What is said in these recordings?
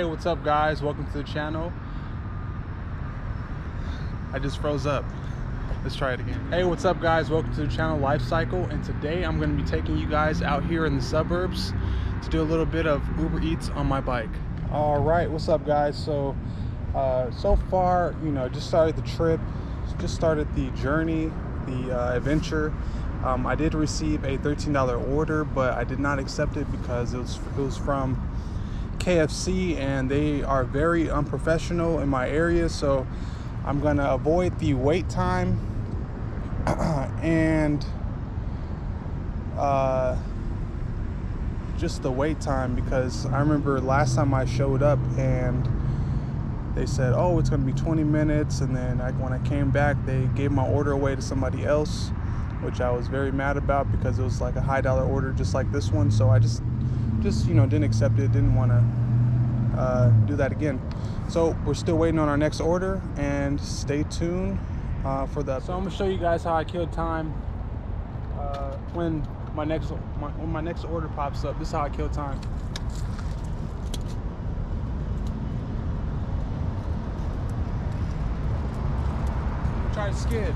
Hey, what's up guys? Welcome to the channel. I just froze up. Let's try it again. Hey, what's up guys? Welcome to the channel Life Cycle and today I'm going to be taking you guys out here in the suburbs to do a little bit of Uber Eats on my bike. All right, what's up guys? So uh, so far, you know, just started the trip, just started the journey, the uh, adventure. Um, I did receive a $13 order, but I did not accept it because it was it was from KFC and they are very unprofessional in my area so I'm gonna avoid the wait time. And uh, just the wait time because I remember last time I showed up and they said oh it's gonna be 20 minutes and then I, when I came back they gave my order away to somebody else which I was very mad about because it was like a high dollar order just like this one so I just just you know didn't accept it didn't want to uh, do that again. So we're still waiting on our next order and stay tuned uh, for that so i'm gonna show you guys how i kill time uh, when my next my, when my next order pops up. This is how i kill time. Try to skid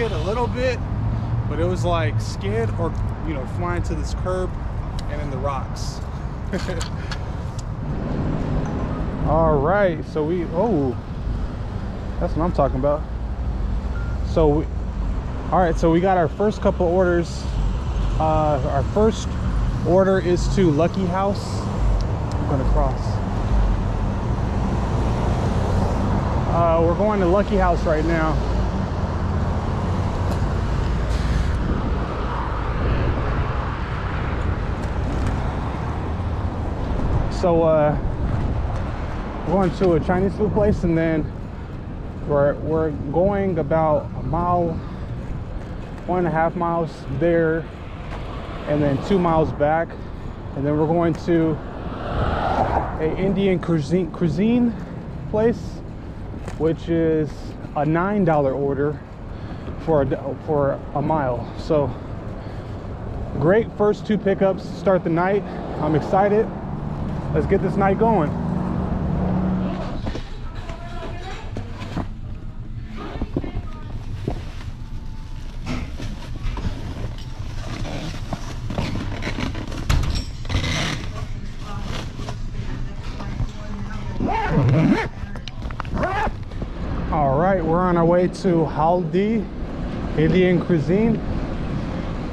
skid a little bit, but it was like skid or, you know, flying to this curb and in the rocks. all right, so we, oh, that's what I'm talking about. So, we, all right, so we got our first couple orders. Uh, our first order is to Lucky House. I'm gonna cross. Uh, we're going to Lucky House right now. So uh, we're going to a Chinese food place and then we're, we're going about a mile, one and a half miles there and then two miles back. And then we're going to a Indian cuisine, cuisine place, which is a $9 order for a, for a mile. So great first two pickups start the night. I'm excited let's get this night going. All right, we're on our way to Haldi Indian Cuisine.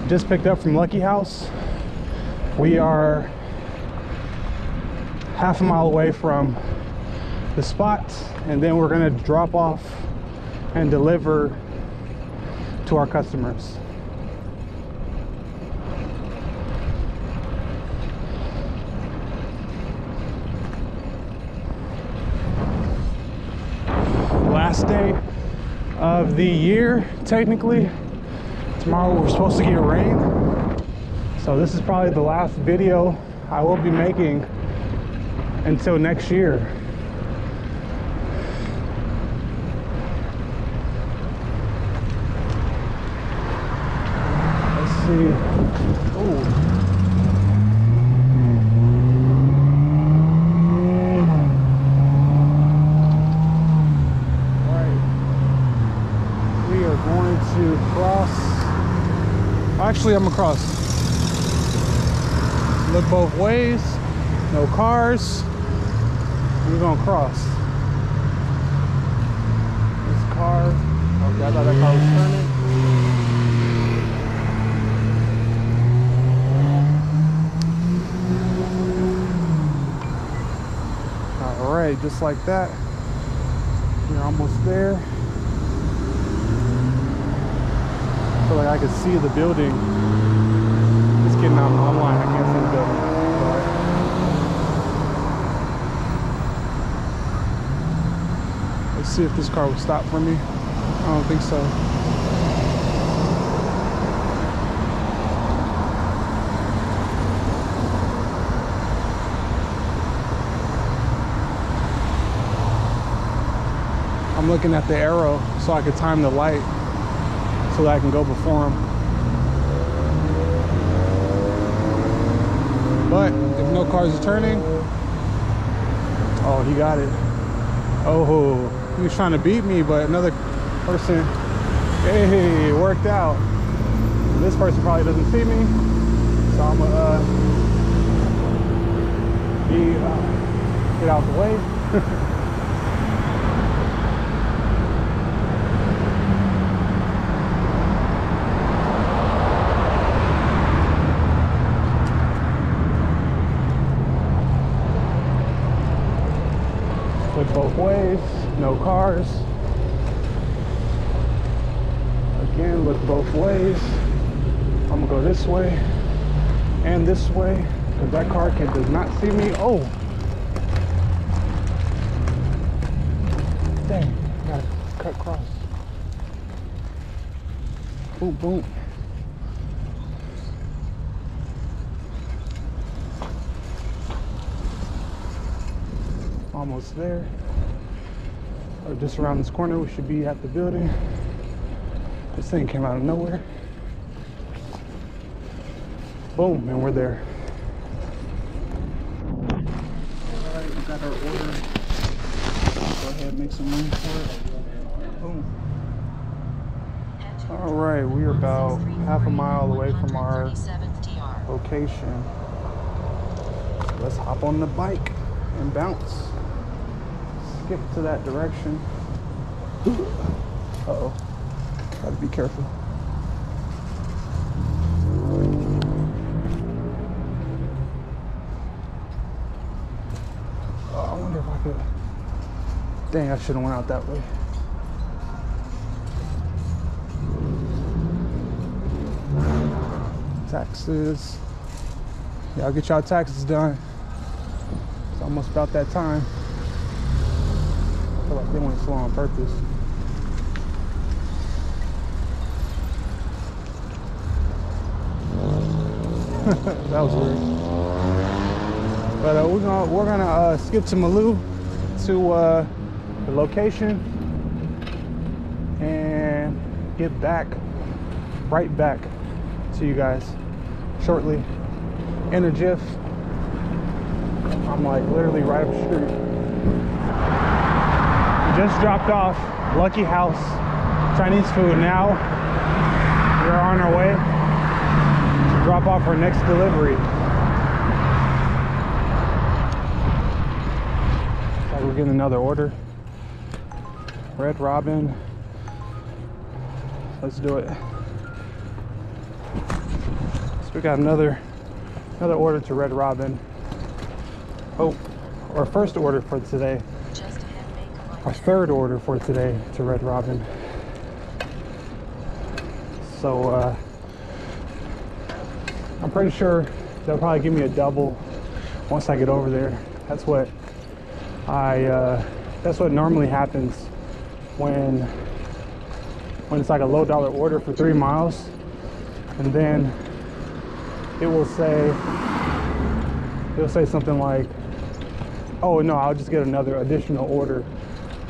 Just picked up from Lucky House. We are half a mile away from the spot and then we're going to drop off and deliver to our customers. Last day of the year, technically. Tomorrow we're supposed to get rain. So this is probably the last video I will be making until next year. Let's see. Oh. to cross actually I'm across look both ways no cars we're gonna cross. This car, oh, okay, I thought that car was turning. All right, just like that. We're almost there. I feel like I can see the building. It's getting out online. I can't see the building. Let's see if this car will stop for me. I don't think so. I'm looking at the arrow so I can time the light so that I can go before him. But if no cars are turning, oh, he got it. Oh he was trying to beat me, but another person, hey, worked out. This person probably doesn't see me, so I'm gonna uh, be, uh, get out the way. both ways, no cars. Again, look both ways. I'm gonna go this way and this way because that car can does not see me. Oh, dang, gotta cut cross. Boom, boom. Almost there. Or just around this corner, we should be at the building. This thing came out of nowhere. Boom, and we're there. All right, we got our order. Go ahead, make some room for it. Boom. All right, we are about half a mile away from our location. Let's hop on the bike and bounce. Skip to that direction. Uh-oh. Gotta be careful. Oh, I wonder if I could. Dang, I should have went out that way. Taxes. Yeah, I'll get y'all taxes done. It's almost about that time. I feel like they went slow on purpose. that was weird. But uh, we're gonna we're gonna uh, skip to Malou to uh, the location and get back right back to you guys shortly in a jiff. I'm like literally right up the street. Just dropped off Lucky House Chinese food. Now we're on our way drop off our next delivery. Like we're getting another order. Red Robin. Let's do it. So we got another another order to Red Robin. Oh, our first order for today. Our third order for today to Red Robin. So uh I'm pretty sure they'll probably give me a double once I get over there. That's what I, uh, that's what normally happens when, when it's like a low dollar order for three miles. And then it will say, it'll say something like, oh no, I'll just get another additional order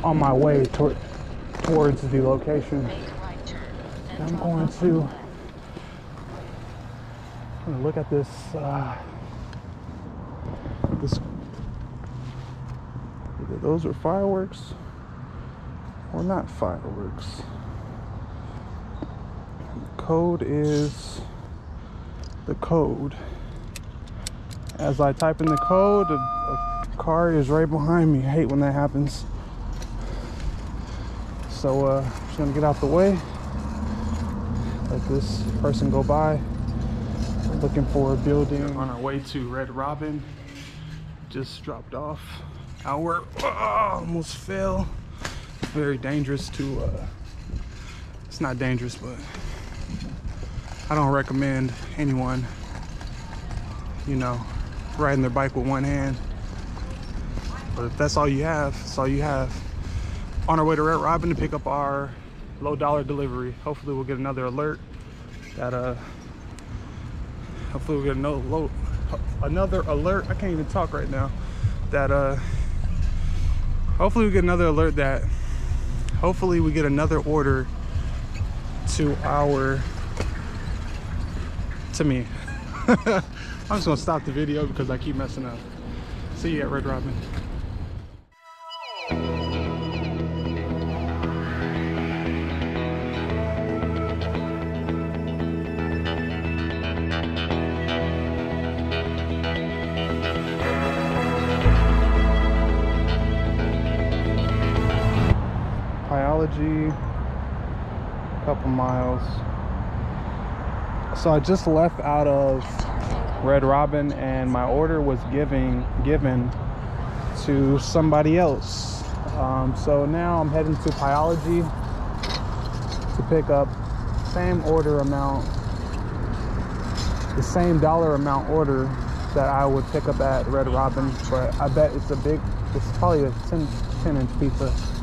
on my way toward, towards the location. I'm going to look at this uh, this those are fireworks or not fireworks. The code is the code. As I type in the code a, a car is right behind me. I hate when that happens. So uh, just gonna get out the way. Let this person go by looking for a building on our way to Red Robin. Just dropped off our, oh, almost fell. Very dangerous to, uh, it's not dangerous, but I don't recommend anyone, you know, riding their bike with one hand. But if that's all you have, that's all you have. On our way to Red Robin to pick up our low dollar delivery. Hopefully we'll get another alert that uh hopefully we get another load, another alert. I can't even talk right now. That uh, hopefully we get another alert that hopefully we get another order to our to me i'm just gonna stop the video because i keep messing up see you at red robin couple miles. So I just left out of Red Robin and my order was giving given to somebody else. Um, so now I'm heading to Pieology to pick up same order amount, the same dollar amount order that I would pick up at Red Robin, but I bet it's a big, it's probably a 10, 10 inch pizza.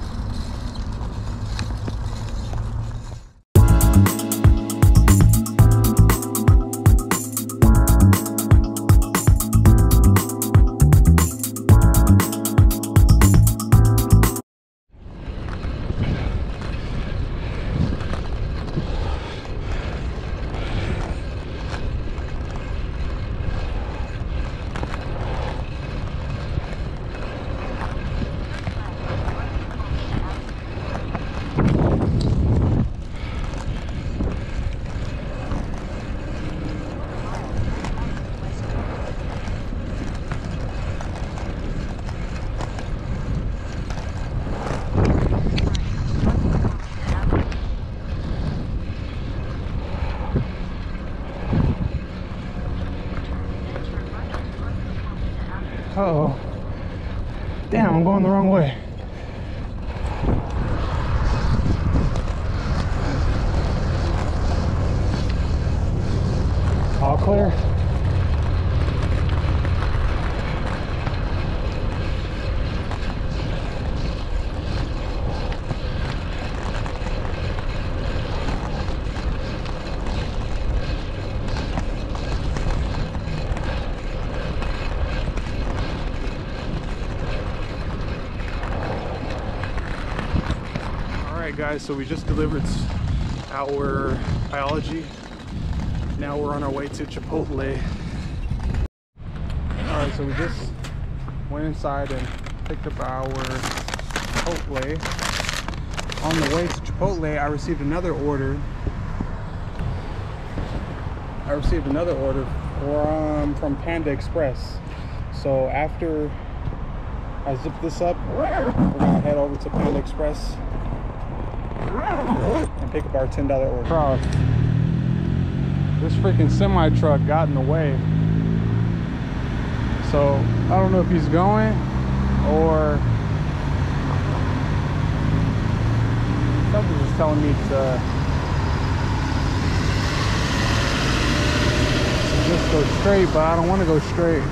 Damn, I'm going the wrong way. All clear. All right, guys, so we just delivered our Pieology. Now we're on our way to Chipotle. All right, so we just went inside and picked up our Chipotle. On the way to Chipotle, I received another order. I received another order from from Panda Express. So after I zip this up, we're gonna head over to Panda Express and pick up our $10 order. Cross. This freaking semi truck got in the way. So I don't know if he's going or something's just telling me to just go straight, but I don't want to go straight.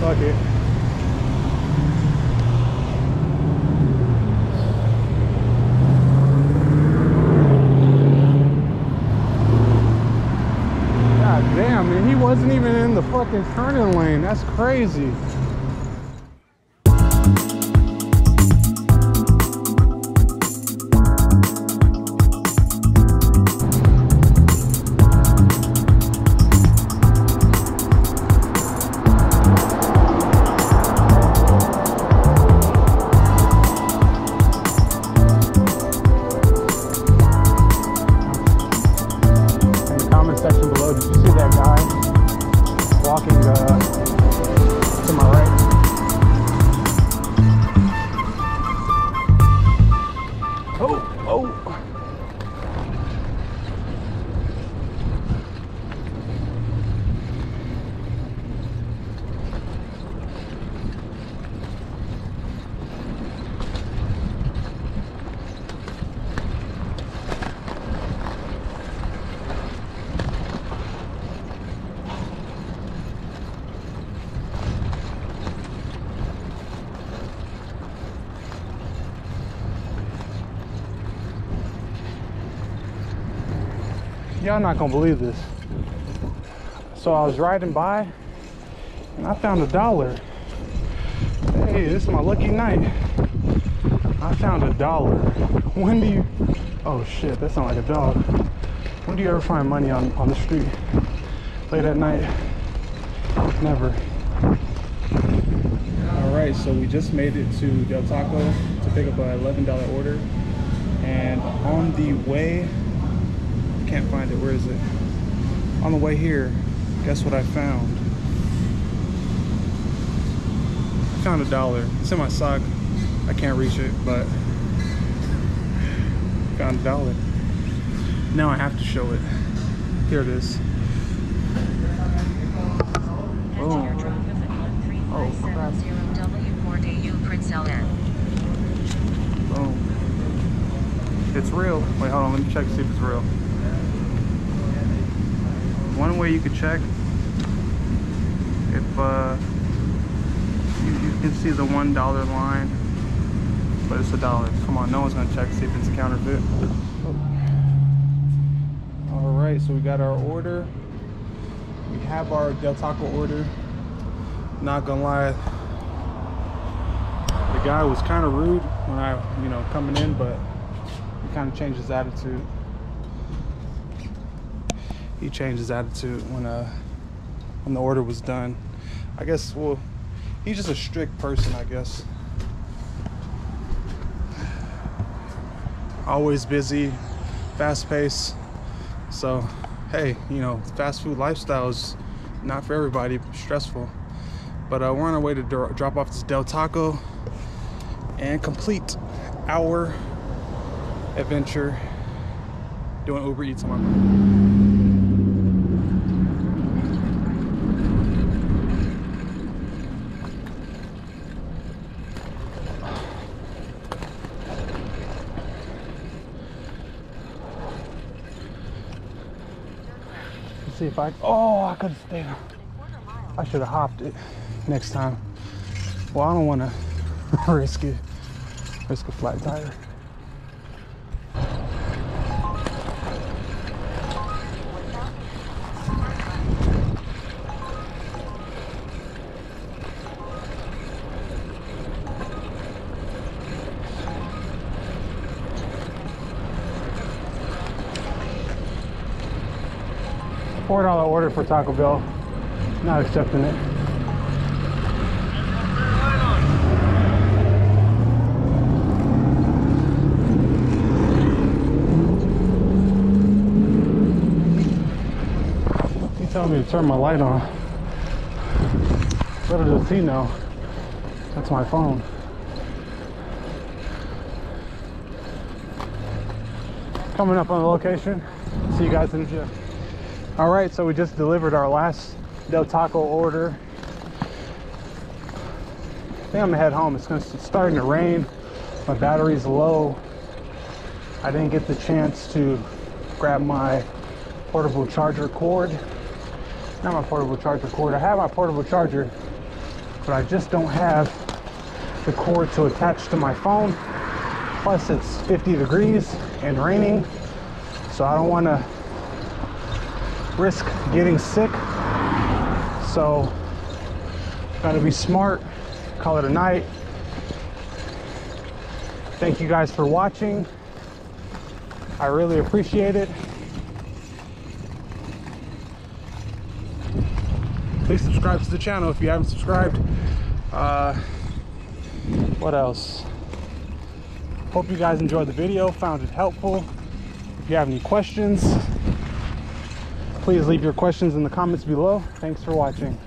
Fuck it. Damn, man, he wasn't even in the fucking turning lane. That's crazy. Y'all not gonna believe this. So I was riding by and I found a dollar. Hey, this is my lucky night. I found a dollar. When do you? Oh shit, that sounds like a dog. When do you ever find money on on the street late at night? Never. All right, so we just made it to Del Taco to pick up a $11 order, and on the way, can't find it. Where is it? On the way here, guess what I found? I found a dollar. It's in my sock. I can't reach it, but found a dollar. Now I have to show it. Here it is. Enter your drop off at Oh, crap. 1350W4DU Prince LN. Boom. It's real. Wait, hold on. Let me check to see if it's real. One way you could check if uh, you, you can see the one dollar line, but it's a dollar. Come on, no one's gonna check see if it's a counterfeit. All right, so we got our order. We have our Del Taco order. Not gonna lie, the guy was kind of rude when I, you know, coming in, but he kind of changed his attitude. He changed his attitude when uh when the order was done. I guess well, he's just a strict person, I guess. Always busy, fast paced. So, hey, you know, fast food lifestyle is not for everybody, stressful. But uh, we're on our way to drop off this Del Taco and complete our adventure doing Uber Eats on my. If I. Oh, I could have stayed. I should have hopped it next time. Well, I don't want to risk it. Risk a flat tire. Four dollar order for Taco Bell. Not accepting it. He told me to turn my light on. Little does he know. That's my phone. Coming up on the location. See you guys in the gym. All right, so we just delivered our last Del Taco order. I think I'm gonna head home. It's gonna it's starting to rain. My battery's low. I didn't get the chance to grab my portable charger cord. Not my portable charger cord. I have my portable charger, but I just don't have the cord to attach to my phone. Plus, it's 50 degrees and raining, so I don't want to risk getting sick. So, gotta be smart, call it a night. Thank you guys for watching. I really appreciate it. Please subscribe to the channel if you haven't subscribed. Uh, what else? Hope you guys enjoyed the video, found it helpful. If you have any questions, please leave your questions in the comments below. Thanks for watching.